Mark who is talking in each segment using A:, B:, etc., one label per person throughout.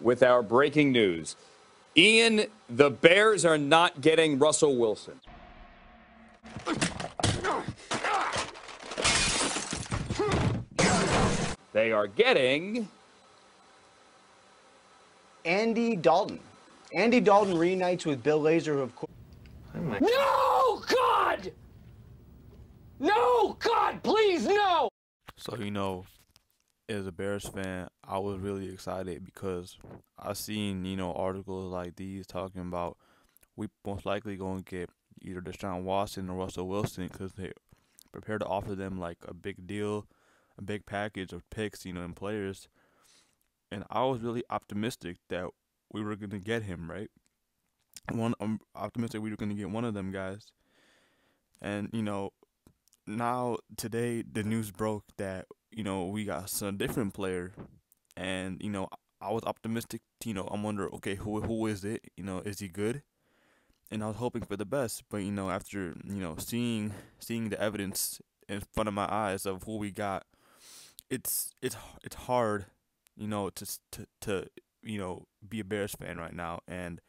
A: with our breaking news. Ian, the Bears are not getting Russell Wilson. They are getting
B: Andy Dalton. Andy Dalton reunites with Bill Lazor, who of course.
C: No, God! No, God, please, no!
D: So, you know, as a Bears fan, I was really excited because I seen, you know, articles like these talking about we most likely going to get either Deshaun Watson or Russell Wilson because they prepared to offer them like a big deal, a big package of picks, you know, and players. And I was really optimistic that we were going to get him, right? One, I'm optimistic we were going to get one of them guys. And, you know, now today the news broke that you know we got a different player, and you know I was optimistic. You know I'm wondering, okay, who who is it? You know, is he good? And I was hoping for the best, but you know after you know seeing seeing the evidence in front of my eyes of who we got, it's it's it's hard, you know, to to to you know be a Bears fan right now and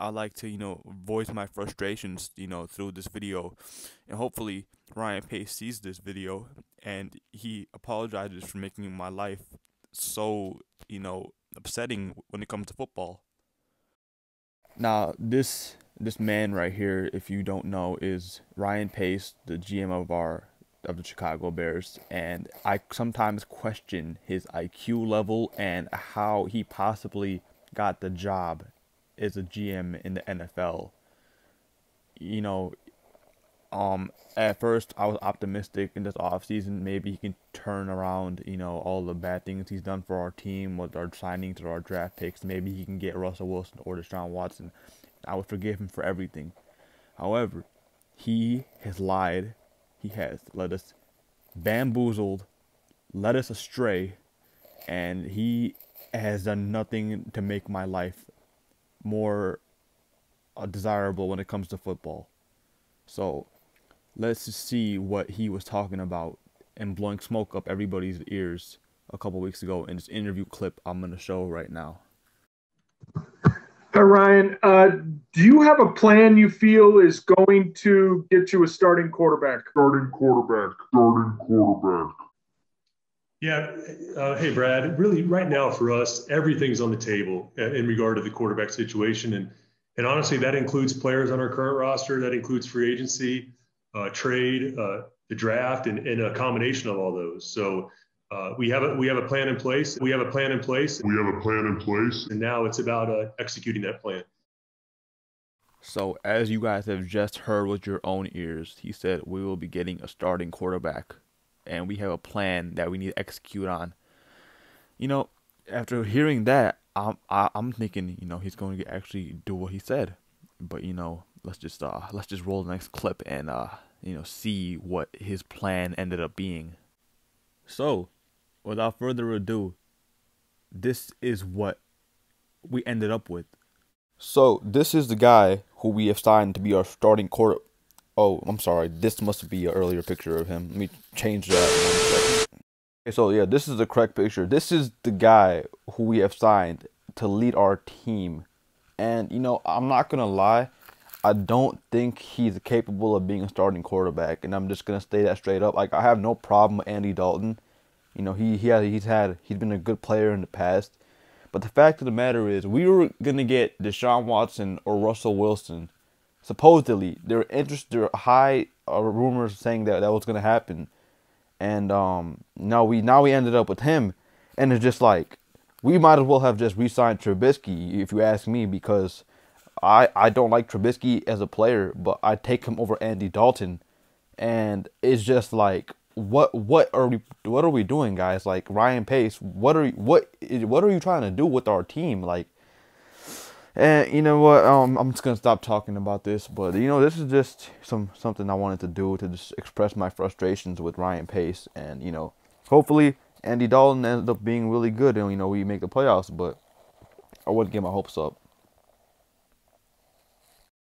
D: I like to, you know, voice my frustrations, you know, through this video. And hopefully Ryan Pace sees this video and he apologizes for making my life so, you know, upsetting when it comes to football. Now, this this man right here, if you don't know, is Ryan Pace, the GM of our of the Chicago Bears, and I sometimes question his IQ level and how he possibly got the job is a GM in the NFL. You know, um, at first I was optimistic in this offseason. Maybe he can turn around, you know, all the bad things he's done for our team with our signings or our draft picks. Maybe he can get Russell Wilson or Deshaun Watson. I would forgive him for everything. However, he has lied. He has led us bamboozled, led us astray, and he has done nothing to make my life more uh, desirable when it comes to football. So let's just see what he was talking about and blowing smoke up everybody's ears a couple weeks ago in this interview clip I'm going to show right now.
E: Hi, Ryan. Uh, do you have a plan you feel is going to get you a starting quarterback?
F: Starting quarterback. Starting quarterback.
G: Yeah. Uh, hey, Brad. Really, right now for us, everything's on the table in regard to the quarterback situation, and and honestly, that includes players on our current roster. That includes free agency, uh, trade, uh, the draft, and, and a combination of all those. So. Uh, we have a we have a plan in place. We have a plan in place.
F: We have a plan in place.
G: And now it's about uh, executing that plan.
D: So, as you guys have just heard with your own ears, he said we will be getting a starting quarterback and we have a plan that we need to execute on. You know, after hearing that, I'm I, am thinking, you know, he's going to actually do what he said. But you know, let's just uh let's just roll the next clip and uh you know see what his plan ended up being. So, without further ado, this is what we ended up with. So this is the guy who we have signed to be our starting quarter Oh, I'm sorry. This must be an earlier picture of him. Let me change that. Okay, so yeah, this is the correct picture. This is the guy who we have signed to lead our team. And, you know, I'm not going to lie. I don't think he's capable of being a starting quarterback. And I'm just going to say that straight up. Like, I have no problem with Andy Dalton. You know, he, he has, he's had, he's been a good player in the past. But the fact of the matter is, we were going to get Deshaun Watson or Russell Wilson supposedly there were interest there were high uh, rumors saying that that was going to happen. And um now we now we ended up with him. And it's just like we might as well have just re-signed Trubisky if you ask me because I I don't like Trubisky as a player but I take him over Andy Dalton. And it's just like what what are we what are we doing guys? Like Ryan Pace what are what what are you trying to do with our team? Like and you know what? Um, I'm just gonna stop talking about this, but you know, this is just some something I wanted to do to just express my frustrations with Ryan Pace, and you know, hopefully Andy Dalton ends up being really good, and you know, we make the playoffs. But I wouldn't get my hopes up.